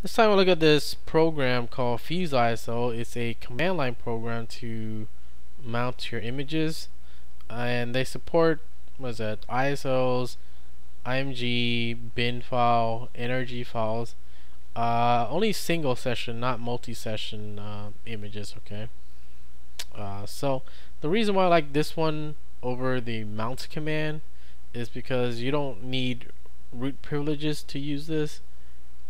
This time we'll look at this program called Fuse ISO. It's a command line program to mount your images and they support what is that ISOs, IMG, bin file, NRG files. Uh, only single session, not multi-session uh, images. Okay. Uh, so the reason why I like this one over the mount command is because you don't need root privileges to use this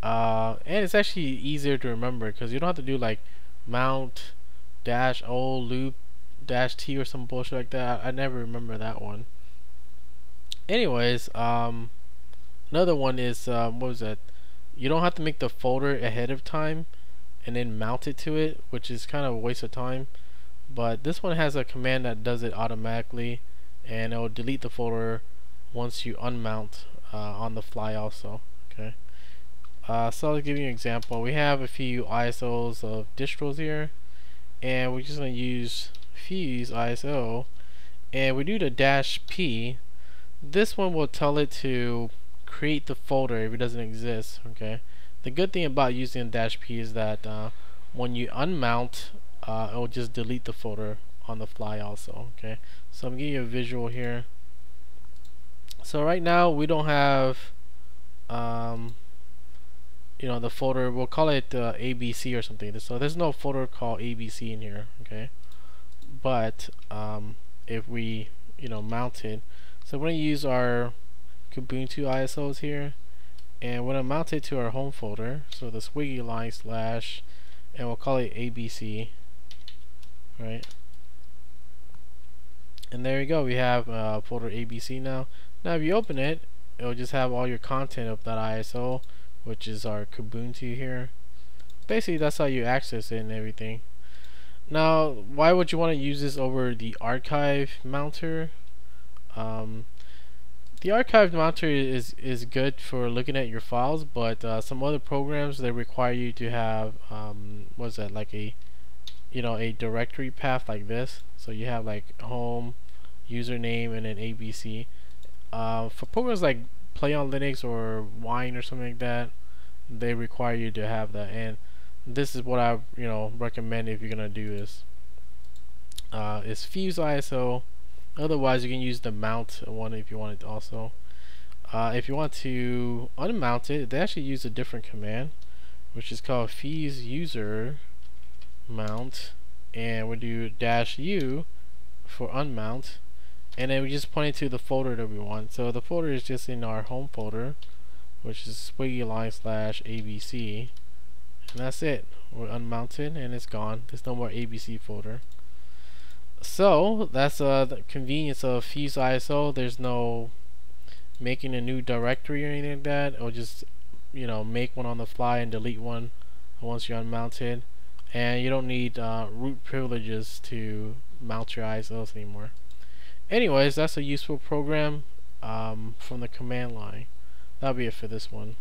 uh, and it's actually easier to remember because you don't have to do like mount dash o loop dash t or some bullshit like that. I, never remember that one. Anyways um, another one is um, what was that? You don't have to make the folder ahead of time and then mount it to it which is kind of a waste of time. But this one has a command that does it automatically and it will delete the folder once you unmount uh, on the fly also okay uh, so I'll give you an example. We have a few ISOs of distros here, and we're just going to use fuse ISO, and we do the dash P. This one will tell it to create the folder if it doesn't exist. Okay. The good thing about using dash P is that uh, when you unmount, uh, it will just delete the folder on the fly also. Okay. So I'm giving you a visual here. So right now we don't have um, you know the folder we'll call it uh, ABC or something. So there's no folder called ABC in here okay? But um, if we you know mount it so we're to use our Kubuntu ISOs here and we're to mount it to our home folder. So the swiggy line slash and we'll call it ABC right? And there you go we have uh, folder ABC now. Now if you open it it'll just have all your content of that ISO which is our Kubuntu here. Basically, that's how you access it and everything. Now, why would you want to use this over the archive mounter? Um, the archive mounter is is good for looking at your files, but uh, some other programs they require you to have um, what's that like a you know a directory path like this. So you have like home, username, and then ABC. Uh, for programs like PlayOnLinux or Wine or something like that, they require you to have that. And this is what I you know recommend if you're gonna do this. Uh, is Fuse ISO. Otherwise, you can use the mount one if you want it also. Uh, if you want to unmount it, they actually use a different command, which is called fuse user mount, and we do dash u for unmount and then we just point it to the folder that we want. So the folder is just in our home folder which is swiggy line slash abc and that's it. We're unmounted and it's gone. There's no more abc folder. So that's uh, the convenience of fuse iso there's no making a new directory or anything like that or just you know make one on the fly and delete one once you're unmounted. And you don't need uh, root privileges to mount your ISOs anymore anyways that's a useful program um, from the command line. That'll be it for this one